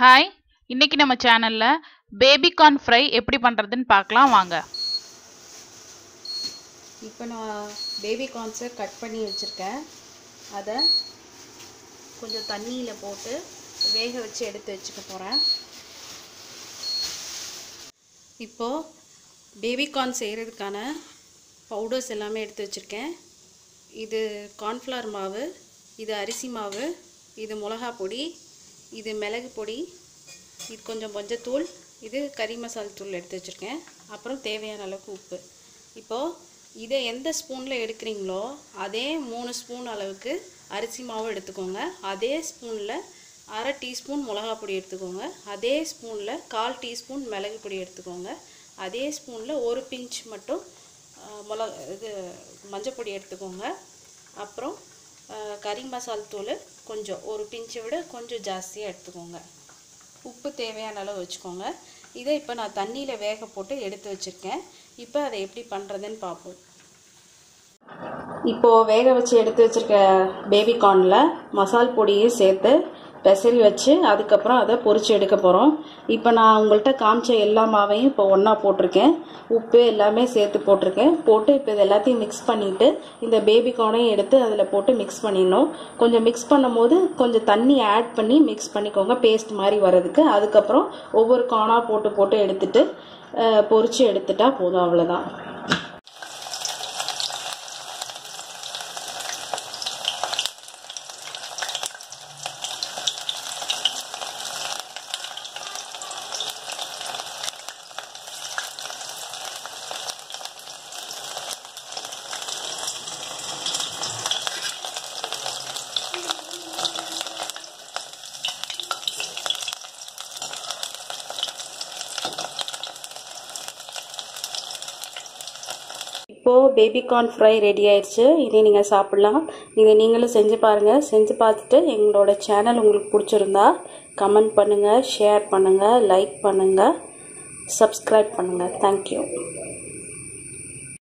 Hi இன்னைக்கு நம்ம சேனலில் பேபிகார்ன் ஃப்ரை எப்படி பண்ணுறதுன்னு பார்க்கலாம் வாங்க. இப்போ நான் பேபிகார்ன்ஸை கட் பண்ணி வச்சுருக்கேன். அதை கொஞ்சம் தண்ணியில் போட்டு வேக வச்சு எடுத்து வச்சுக்க போகிறேன் இப்போது பேபிகார்ன் செய்கிறதுக்கான பவுடர்ஸ் எல்லாமே எடுத்து வச்சுருக்கேன். இது கார்ன்ஃப்ளவர் மாவு இது அரிசி மாவு இது மிளகா பொடி இது மிளகு பொடி இது கொஞ்சம் மஞ்சத்தூள் இது கறி மசால் தூள் எடுத்து வச்சுருக்கேன். அப்புறம் தேவையான அளவுக்கு உப்பு. இப்போது இதை எந்த ஸ்பூனில் எடுக்கிறீங்களோ அதே மூணு ஸ்பூன் அளவுக்கு அரிசி மாவு எடுத்துக்கோங்க. அதே ஸ்பூனில் அரை டீஸ்பூன் மிளகா பொடி எடுத்துக்கோங்க. அதே ஸ்பூனில் கால் டீஸ்பூன் மிளகு பொடி எடுத்துக்கோங்க. அதே ஸ்பூனில் ஒரு பிஞ்ச் மட்டும் மிளக இது மஞ்சள் பொடி எடுத்துக்கோங்க. அப்புறம் கறி மசால் தூள் கொஞ்சம் ஒரு பிஞ்சை விட கொஞ்சம் ஜாஸ்தியாக எடுத்துக்கோங்க. உப்பு தேவையான அளவு வச்சுக்கோங்க. இதை இப்போ நான் தண்ணியில் வேக போட்டு எடுத்து வச்சுருக்கேன். இப்போ அதை எப்படி பண்ணுறதுன்னு பார்ப்போம். இப்போது வேக வச்சு எடுத்து வச்சுருக்க பேபிகார்னில் மசால் பொடியும் சேர்த்து பெசல் வச்சு அதுக்கப்புறம் அதை பொறிச்சு எடுக்க போகிறோம் இப்போ நான் உங்கள்கிட்ட காமிச்ச எல்லா மாவையும் இப்போ ஒன்றா போட்டிருக்கேன். உப்பு எல்லாமே சேர்த்து போட்டிருக்கேன். போட்டு இப்போ இது எல்லாத்தையும் மிக்ஸ் பண்ணிவிட்டு இந்த பேபி கார்னையும் எடுத்து அதில் போட்டு மிக்ஸ் பண்ணிடணும். கொஞ்சம் மிக்ஸ் பண்ணும்போது கொஞ்சம் தண்ணி ஆட் பண்ணி மிக்ஸ் பண்ணிக்கோங்க. பேஸ்ட் மாதிரி வர்றதுக்கு. அதுக்கப்புறம் ஒவ்வொரு கார்னாக போட்டு போட்டு எடுத்துட்டு பொறிச்சு எடுத்துட்டா போதும். அவ்வளோதான் இப்போது பேபி கார்ன் ஃப்ரை ரெடி ஆயிடுச்சு. இதை நீங்கள் சாப்பிட்லாம். இதை நீங்களும் செஞ்சு பாருங்கள் செஞ்சு பார்த்துட்டு எங்களோட சேனல் உங்களுக்கு பிடிச்சிருந்தா கமெண்ட் பண்ணுங்கள் ஷேர் பண்ணுங்கள் லைக் பண்ணுங்கள் சப்ஸ்கிரைப் பண்ணுங்கள் தேங்க்யூ